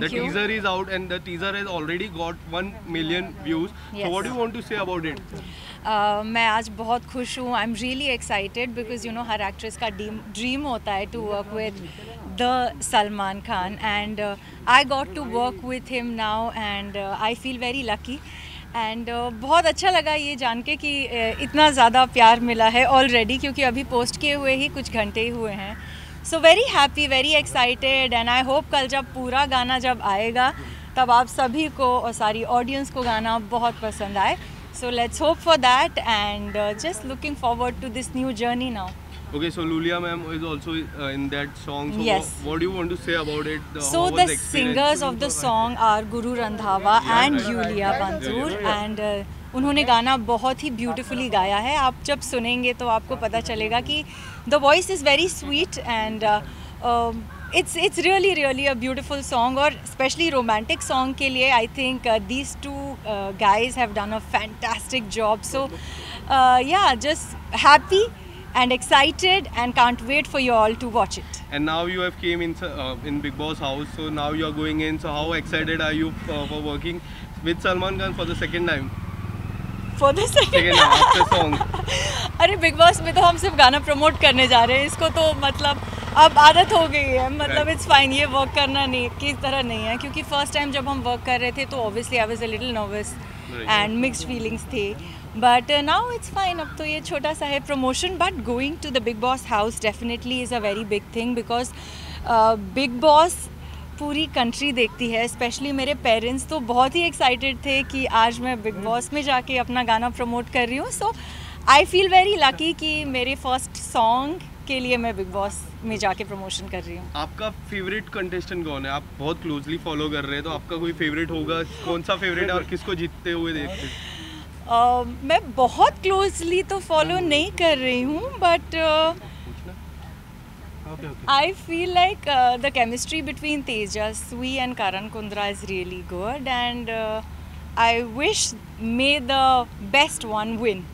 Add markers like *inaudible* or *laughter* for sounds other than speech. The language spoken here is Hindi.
The Thank you. teaser is out and the teaser has already got 1 million views. Yes. So what do you want to say about it? Uh, मैं आज बहुत खुश हूँ I am really excited because you know her actress का ड्रीम होता है to work with the Salman Khan and I got to work with him now and I feel very lucky and बहुत अच्छा लगा ये जान के कि uh, इतना ज़्यादा प्यार मिला है ऑलरेडी क्योंकि अभी पोस्ट किए हुए ही कुछ घंटे ही हुए हैं so very happy very excited and I hope कल जब पूरा गाना जब आएगा, तब आप सभी को और सारी ऑडियंस को गाना बहुत पसंद आए so let's hope for that and just looking forward to this new journey now. Okay, so Lulia ma'am is also uh, in that song. So Yes. what, what do you want to say about it? The- So the the singers of the song are Guru Randhawa yeah, and right. Yulia Bantur and uh, उन्होंने गाना बहुत ही ब्यूटीफुली गाया है आप जब सुनेंगे तो आपको पता चलेगा कि the voice is very sweet and it's it's really really a beautiful song और स्पेशली रोमांटिक सॉन्ग के लिए I think these two guys have done a fantastic job so yeah just happy and excited and can't wait for you all to watch it. And now you have came in uh, in Big Boss house. So now you are going in. So how excited are you uh, for working with Salman Khan for the second time? For the second Second time *laughs* after song. अरे बिग बॉस में तो हम सिर्फ गाना प्रमोट करने जा रहे हैं इसको तो मतलब अब आदत हो गई है। मतलब इट्स फाइन ये वर्क करना नहीं की तरह नहीं है। क्योंकि फ़र्स्ट टाइम जब हम वर्क कर रहे थे तो obviously I was a little nervous and mixed feelings थी। बट नाउ इट्स फाइन अब तो ये छोटा सा है promotion but going to the Bigg Boss house definitely is a very big thing because Bigg Boss पूरी कंट्री देखती है। स्पेशली मेरे पेरेंट्स तो बहुत ही एक्साइटेड थे कि आज मैं बिग बॉस में जाके अपना गाना प्रमोट कर रही हूँ। So I feel very lucky कि मेरे फ़र्स्ट सॉन्ग के लिए मैं बिग बॉस में जाके प्रमोशन कर रही हूँ आपका फेवरेट कंटेस्टेंट कौन है आप बहुत क्लोजली फॉलो कर रहे हैं तो आपका कोई फेवरेट होगा कौन सा फेवरेट है और किसको जीतते हुए देखते हैं? Uh, मैं बहुत क्लोजली तो फॉलो नहीं कर रही हूँ but I feel like uh, the chemistry between Tejas, Sui and Karan Kundra is really good and uh, I wish may the best one win.